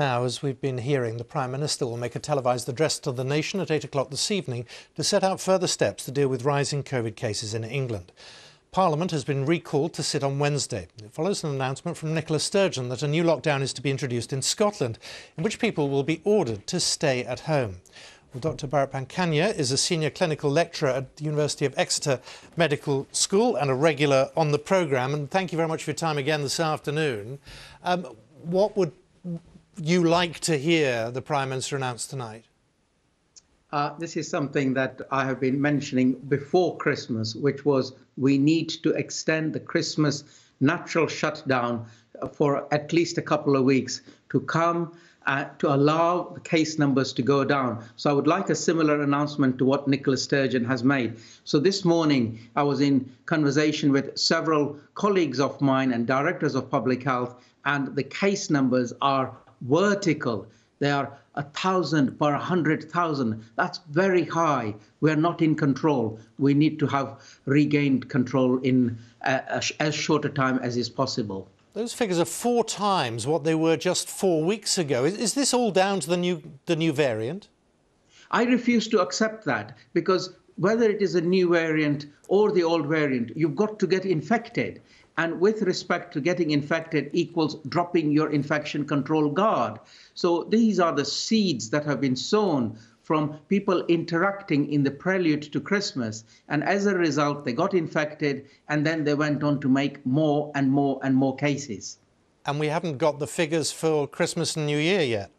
Now, as we've been hearing, the Prime Minister will make a televised address to the nation at 8 o'clock this evening to set out further steps to deal with rising COVID cases in England. Parliament has been recalled to sit on Wednesday. It follows an announcement from Nicola Sturgeon that a new lockdown is to be introduced in Scotland, in which people will be ordered to stay at home. Well, Dr. Bharat Pankhania is a senior clinical lecturer at the University of Exeter Medical School and a regular on the programme. And thank you very much for your time again this afternoon. Um, what would you like to hear the Prime Minister announce tonight? Uh, this is something that I have been mentioning before Christmas, which was we need to extend the Christmas natural shutdown for at least a couple of weeks to come uh, to allow the case numbers to go down. So I would like a similar announcement to what Nicola Sturgeon has made. So this morning I was in conversation with several colleagues of mine and directors of public health, and the case numbers are vertical. They are a thousand per hundred thousand. That's very high. We're not in control. We need to have regained control in as short a time as is possible. Those figures are four times what they were just four weeks ago. Is, is this all down to the new the new variant? I refuse to accept that because whether it is a new variant or the old variant, you've got to get infected and with respect to getting infected equals dropping your infection control guard. So these are the seeds that have been sown from people interacting in the prelude to Christmas. And as a result, they got infected and then they went on to make more and more and more cases. And we haven't got the figures for Christmas and New Year yet.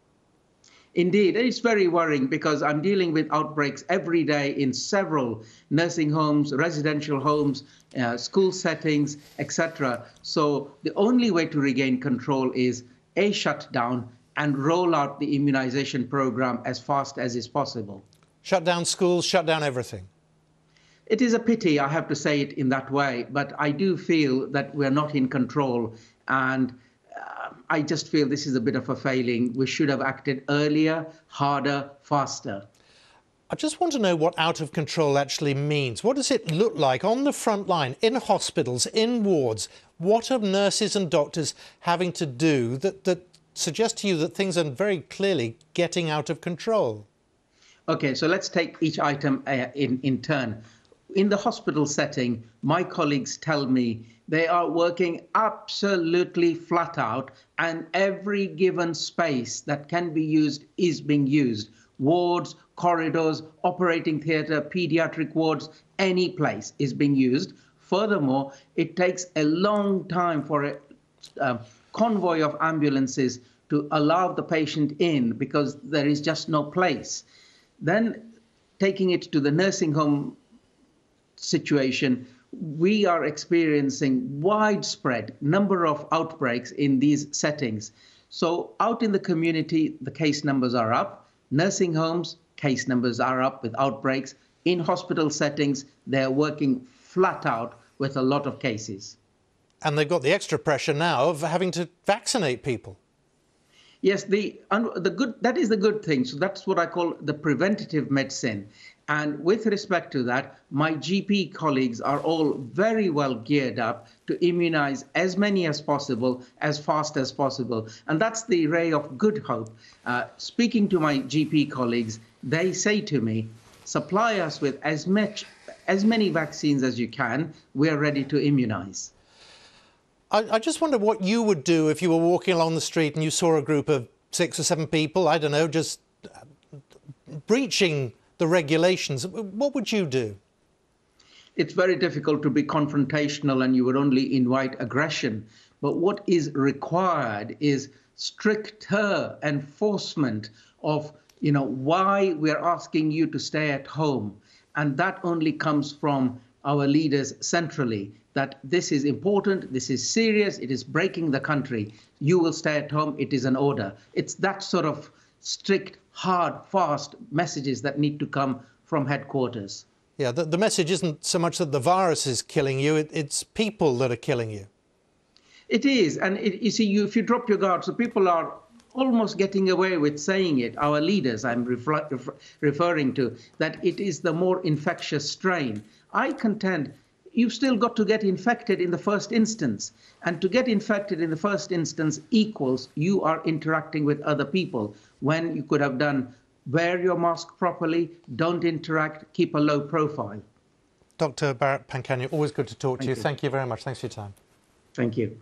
Indeed, it's very worrying because I'm dealing with outbreaks every day in several nursing homes, residential homes, uh, school settings, etc. So the only way to regain control is a shutdown and roll out the immunization program as fast as is possible. Shut down schools, shut down everything. It is a pity, I have to say it in that way, but I do feel that we're not in control and I just feel this is a bit of a failing. We should have acted earlier, harder, faster. I just want to know what out of control actually means. What does it look like on the front line, in hospitals, in wards? What are nurses and doctors having to do that, that suggest to you that things are very clearly getting out of control? Okay, so let's take each item uh, in, in turn. In the hospital setting, my colleagues tell me they are working absolutely flat out, and every given space that can be used is being used. Wards, corridors, operating theatre, pediatric wards, any place is being used. Furthermore, it takes a long time for a uh, convoy of ambulances to allow the patient in because there is just no place. Then taking it to the nursing home situation, we are experiencing widespread number of outbreaks in these settings. So out in the community, the case numbers are up. Nursing homes, case numbers are up with outbreaks. In hospital settings, they're working flat out with a lot of cases. And they've got the extra pressure now of having to vaccinate people. Yes, the, the good, that is the good thing. So that's what I call the preventative medicine. And with respect to that, my GP colleagues are all very well geared up to immunize as many as possible, as fast as possible. And that's the ray of good hope. Uh, speaking to my GP colleagues, they say to me, supply us with as much as many vaccines as you can. We're ready to immunize. I, I just wonder what you would do if you were walking along the street and you saw a group of six or seven people, I don't know, just breaching the regulations, what would you do? It's very difficult to be confrontational and you would only invite aggression. But what is required is stricter enforcement of you know why we're asking you to stay at home and that only comes from our leaders centrally that this is important this is serious it is breaking the country you will stay at home it is an order it's that sort of strict hard, fast messages that need to come from headquarters. Yeah, the, the message isn't so much that the virus is killing you, it, it's people that are killing you. It is. And it, you see, you, if you drop your guard, so people are almost getting away with saying it, our leaders I'm refer, refer, referring to, that it is the more infectious strain. I contend you've still got to get infected in the first instance. And to get infected in the first instance equals you are interacting with other people when you could have done wear your mask properly, don't interact, keep a low profile. Dr. Bharat Pankhania, always good to talk Thank to you. you. Thank you very much. Thanks for your time. Thank you.